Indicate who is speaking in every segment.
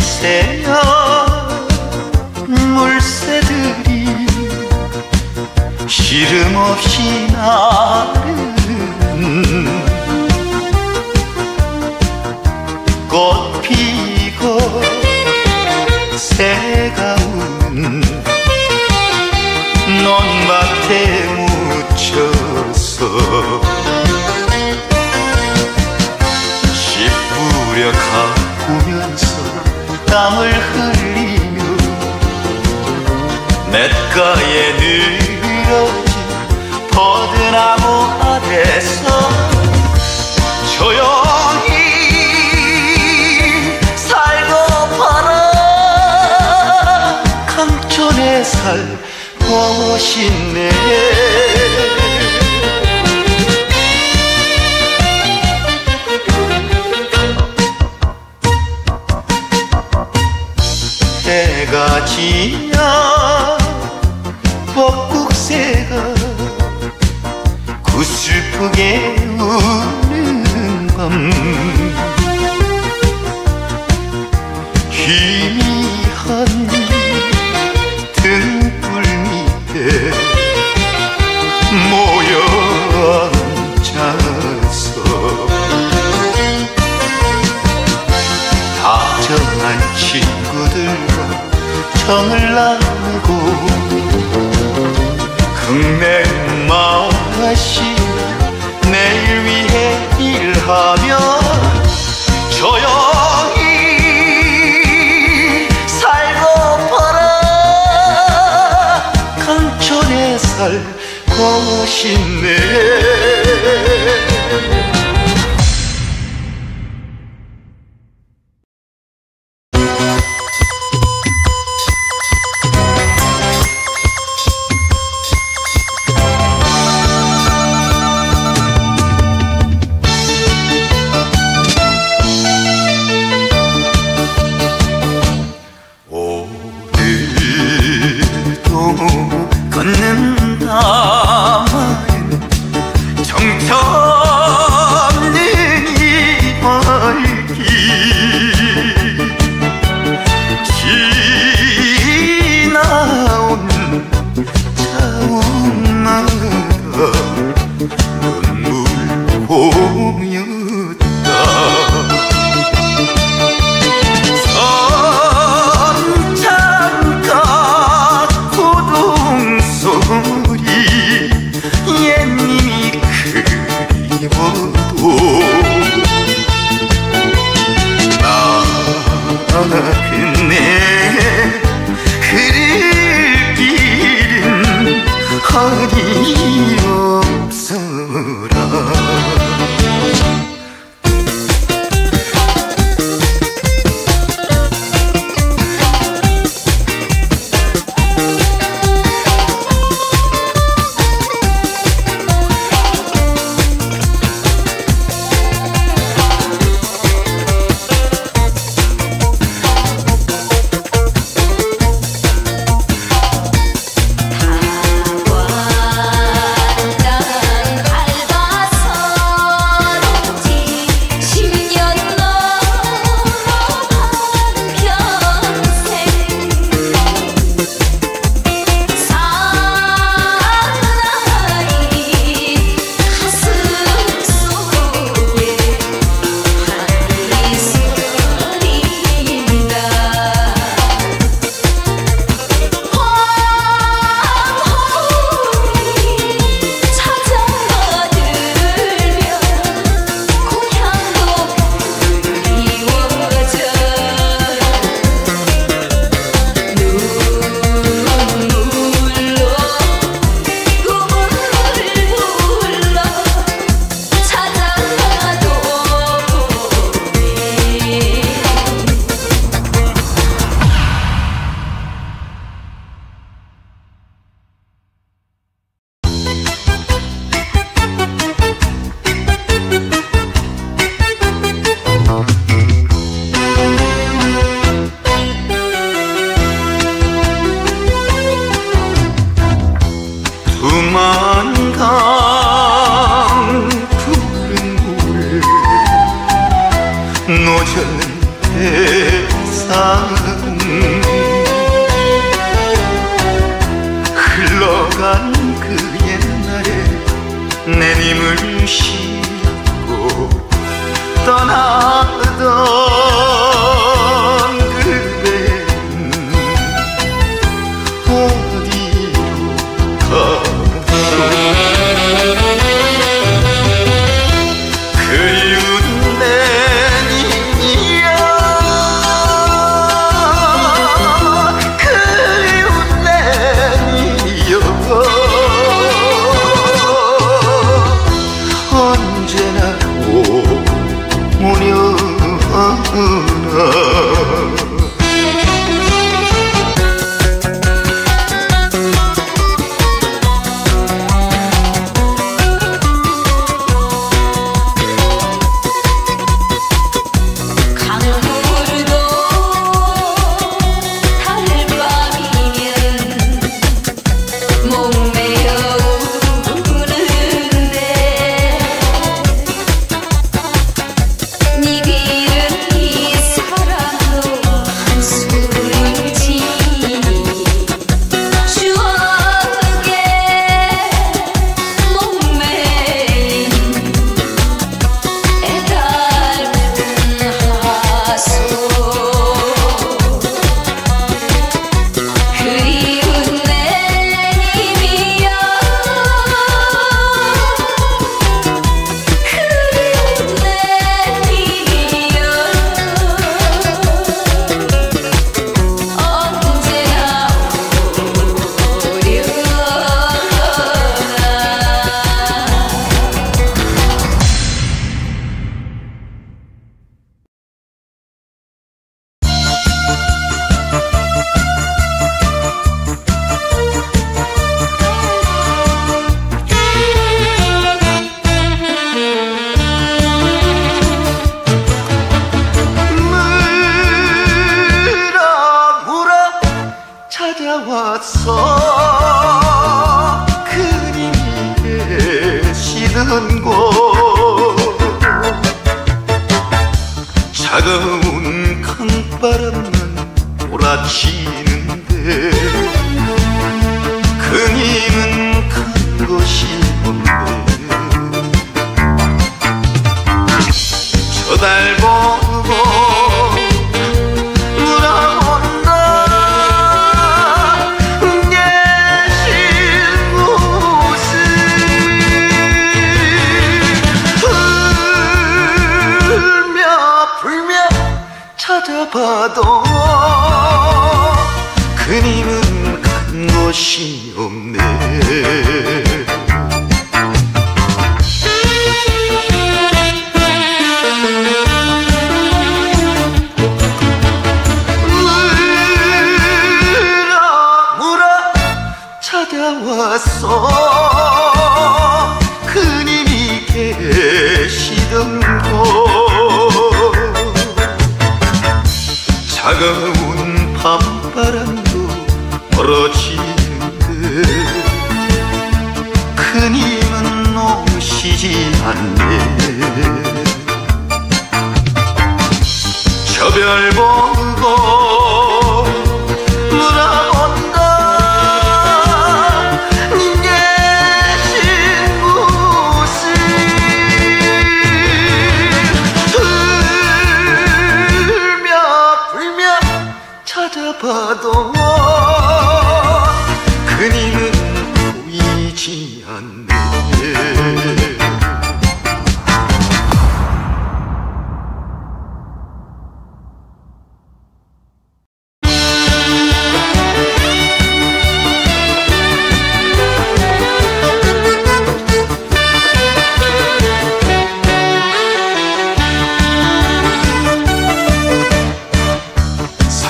Speaker 1: 새며 물새들이 시름 없이 나는 꽃 피고 새가 우는 논밭에 묻혀서 씨 뿌려 가꾸면서 땀을 흘리며 냇가에 늘어진 버드나무 아래서 조용히 살고파라. 강촌에 살고 싶네 지냐 벚국새가 구슬프게 우는 밤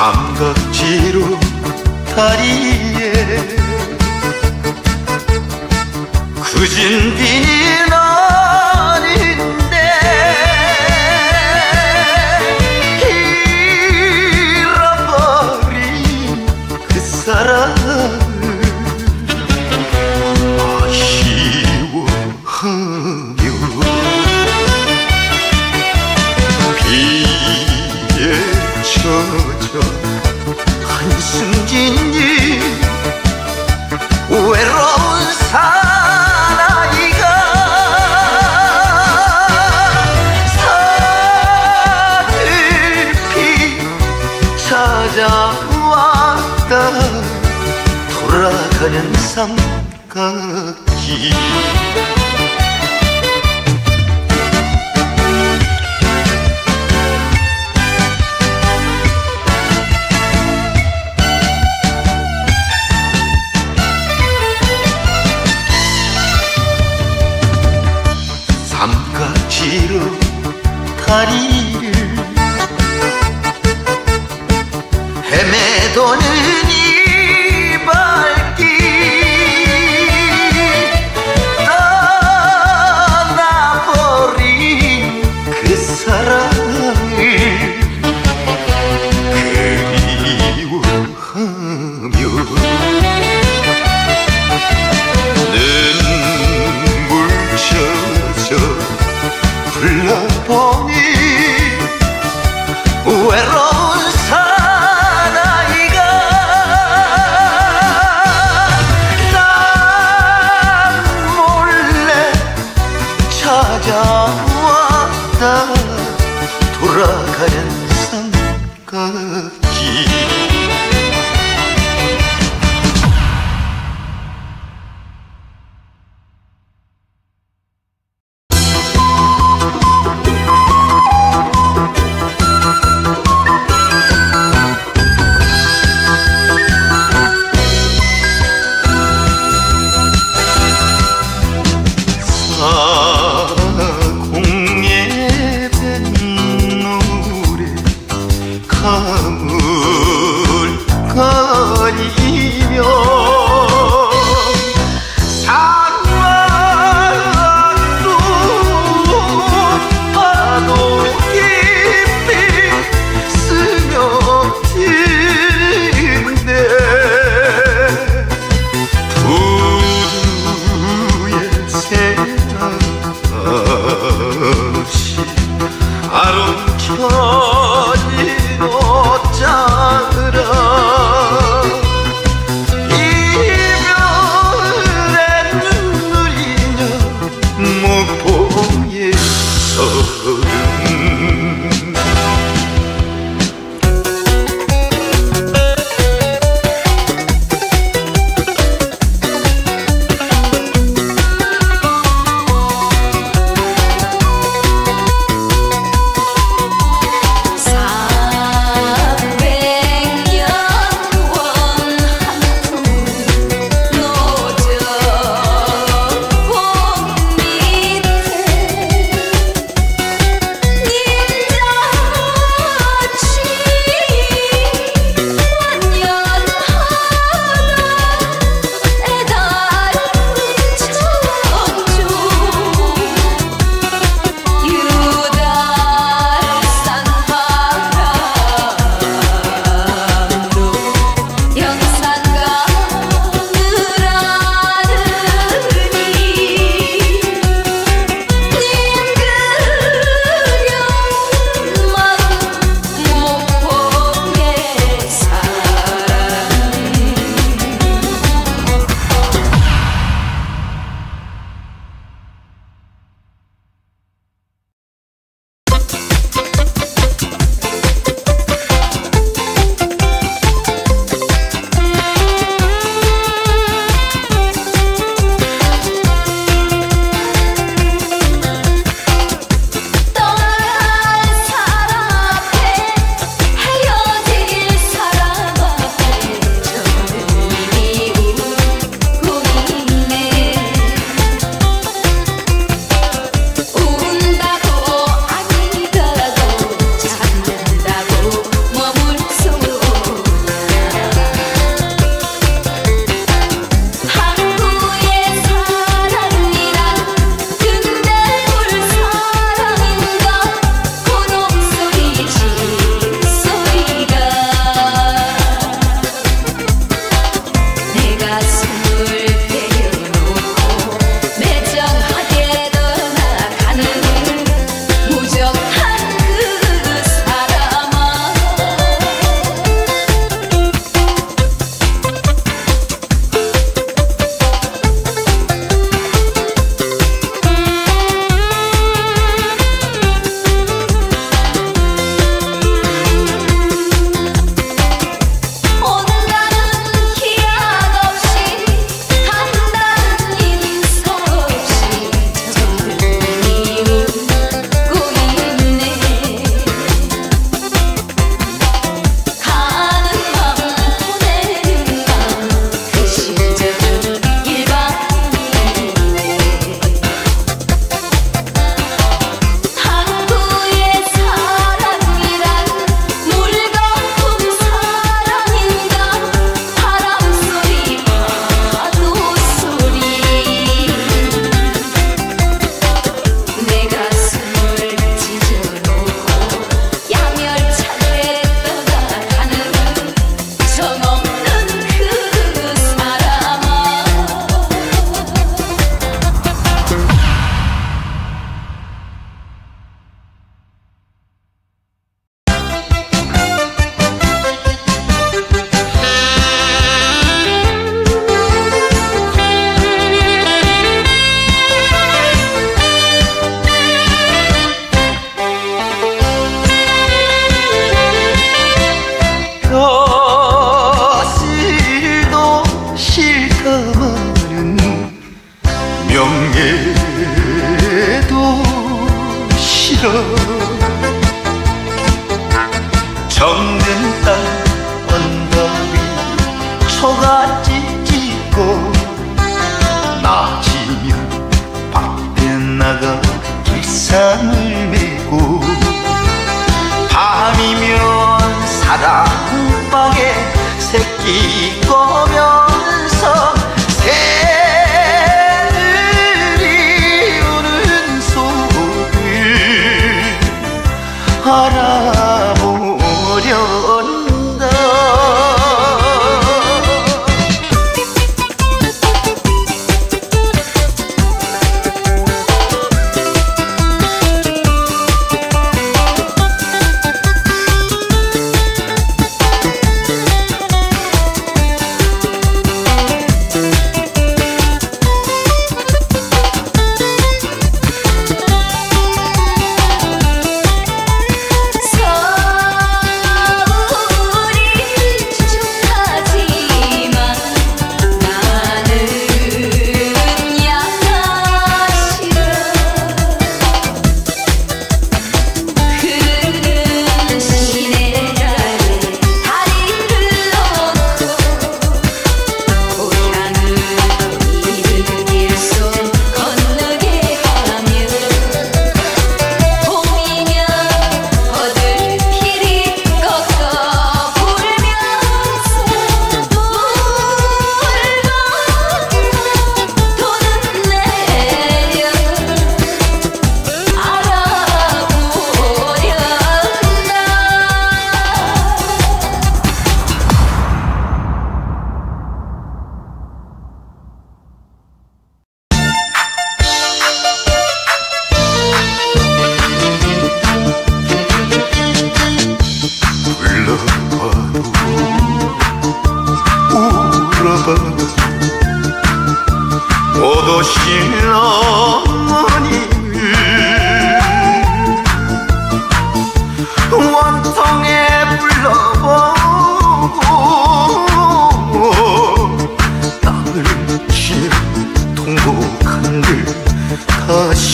Speaker 1: 삼각지로 다리에 그진 비닐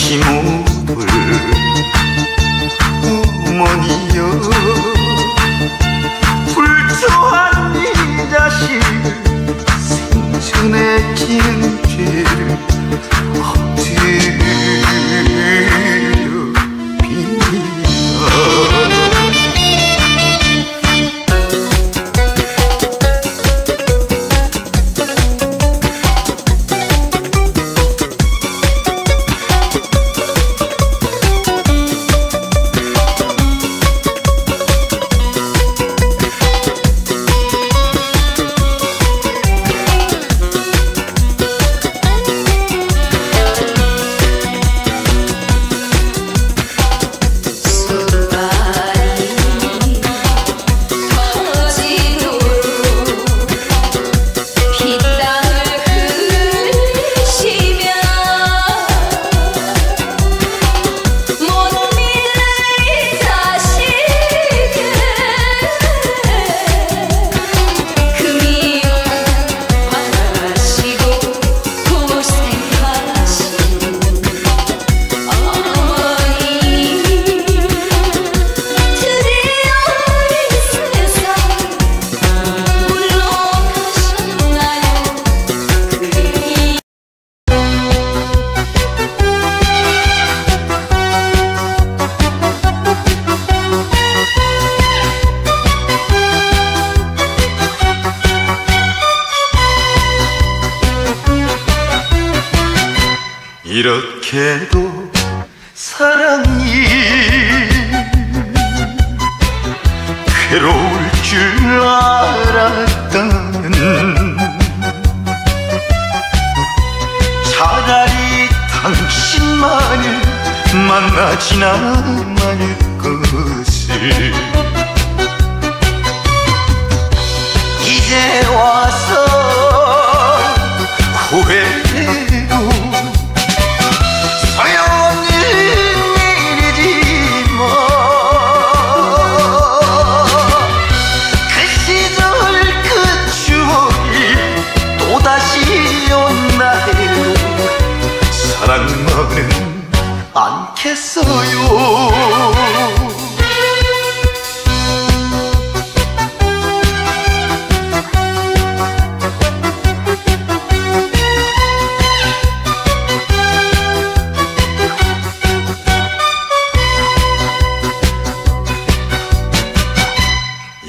Speaker 2: 다시
Speaker 1: 못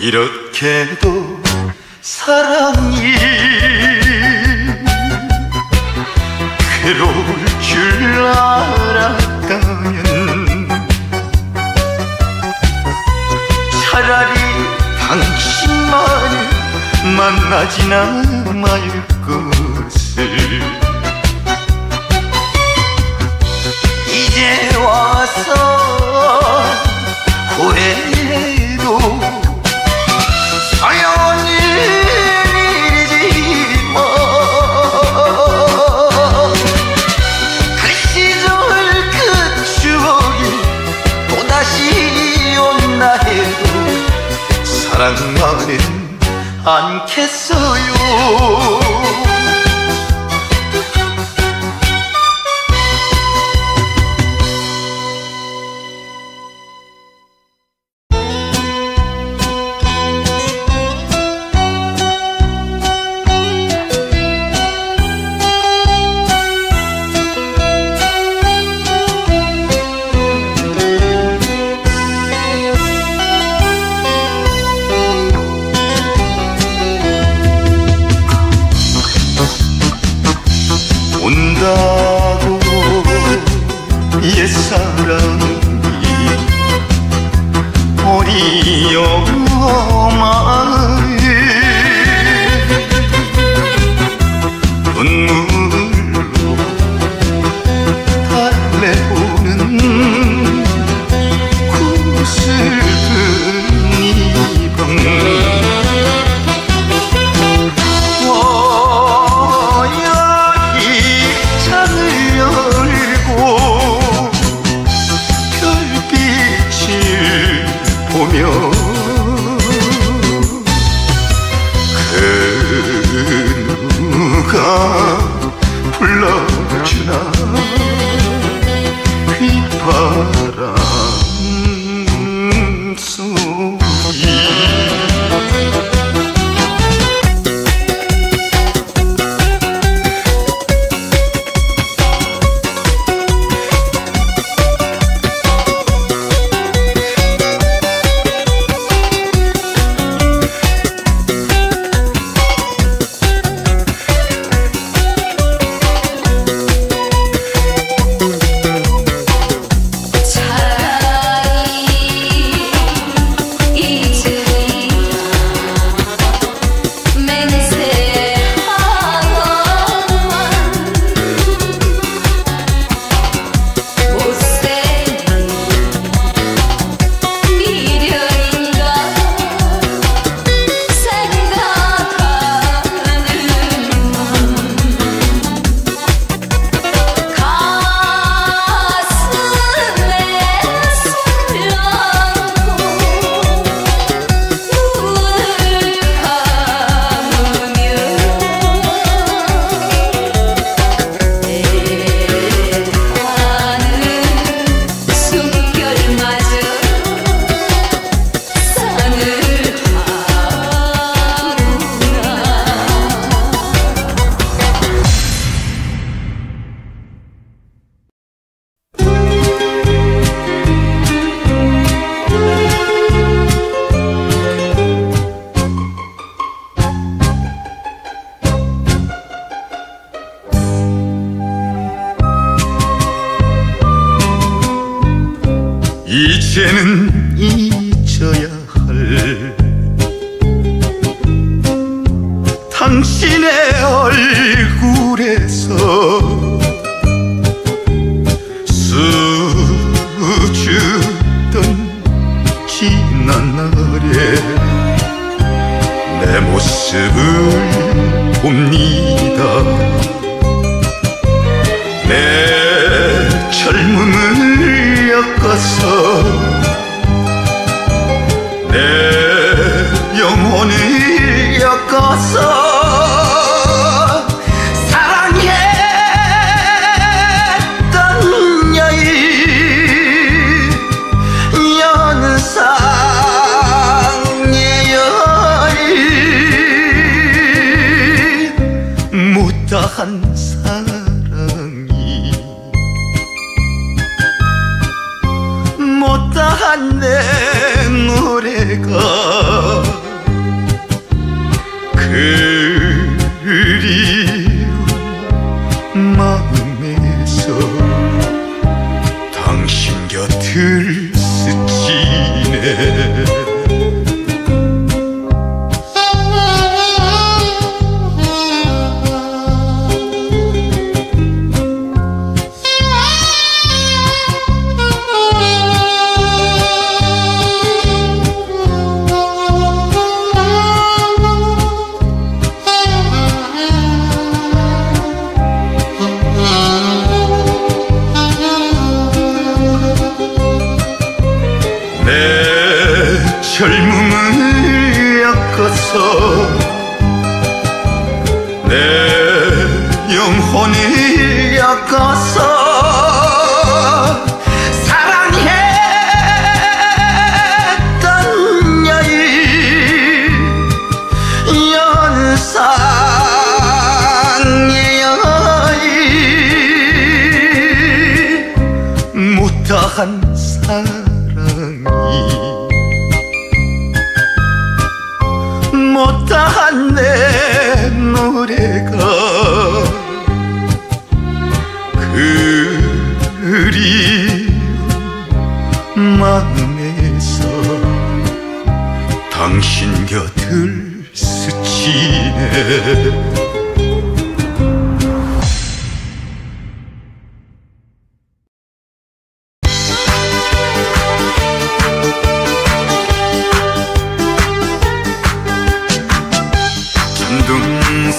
Speaker 1: 이렇게도 사랑이 괴로울 줄 알았다면 차라리 당신만을 만나지나 말 것을 이제 와서 후회해도 않겠어요 당신의 얼굴에서 수줍던 지난 날에 내 모습을 봅니다. 내 젊음을 엮어서 내 영혼을 엮어서 전등